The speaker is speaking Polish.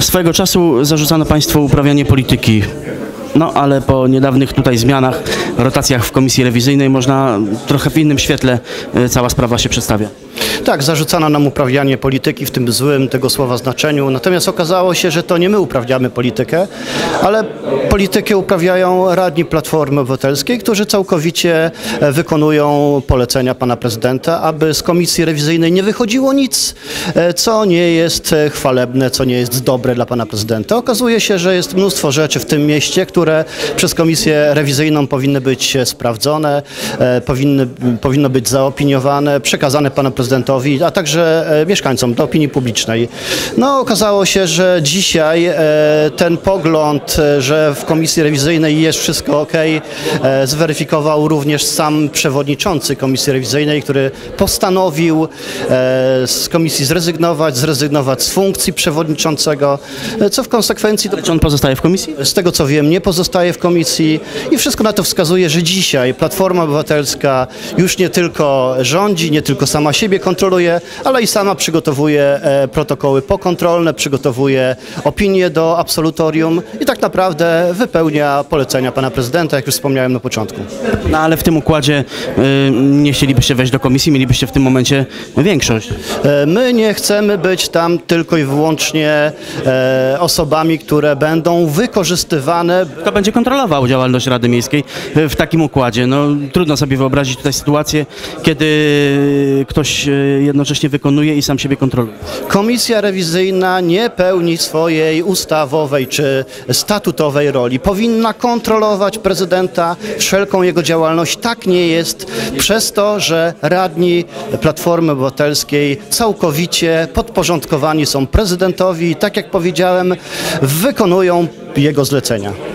Swojego czasu zarzucano Państwu uprawianie polityki. No ale po niedawnych tutaj zmianach, rotacjach w komisji rewizyjnej można trochę w innym świetle e, cała sprawa się przedstawia. Tak, zarzucano nam uprawianie polityki w tym złym tego słowa znaczeniu, natomiast okazało się, że to nie my uprawiamy politykę, ale politykę uprawiają radni Platformy Obywatelskiej, którzy całkowicie e, wykonują polecenia pana prezydenta, aby z komisji rewizyjnej nie wychodziło nic, e, co nie jest e, chwalebne, co nie jest dobre dla pana prezydenta. Okazuje się, że jest mnóstwo rzeczy w tym mieście, które przez komisję rewizyjną powinny być sprawdzone, powinny, powinno być zaopiniowane, przekazane panu prezydentowi, a także e, mieszkańcom, do opinii publicznej. No okazało się, że dzisiaj e, ten pogląd, e, że w komisji rewizyjnej jest wszystko ok, zweryfikował również sam przewodniczący komisji rewizyjnej, który postanowił z komisji zrezygnować, zrezygnować z funkcji przewodniczącego, co w konsekwencji Czy on pozostaje w komisji? z tego co wiem, nie pozostaje w komisji i wszystko na to wskazuje, że dzisiaj Platforma Obywatelska już nie tylko rządzi, nie tylko sama siebie kontroluje, ale i sama przygotowuje e, protokoły pokontrolne, przygotowuje opinie do absolutorium i tak naprawdę wypełnia polecenia pana prezydenta, jak już wspomniałem na początku. No ale w tym układzie y, nie chcielibyście wejść do komisji, mielibyście w tym momencie większość. E, My nie chcemy być tam tylko i wyłącznie e, osobami, które będą wykorzystywane Kto będzie kontrolował działalność Rady Miejskiej y, w takim układzie? No, trudno sobie wyobrazić tutaj sytuację, kiedy ktoś y, jednocześnie wykonuje i sam siebie kontroluje. Komisja rewizyjna nie pełni swojej ustawowej czy statutowej roli. Powinna kontrolować prezydenta, wszelką jego działalność. Tak nie jest przez to, że radni Platformy Obywatelskiej całkowicie podporządkowani są prezydentowi i tak jak powiedziałem, wykonują jego zlecenia.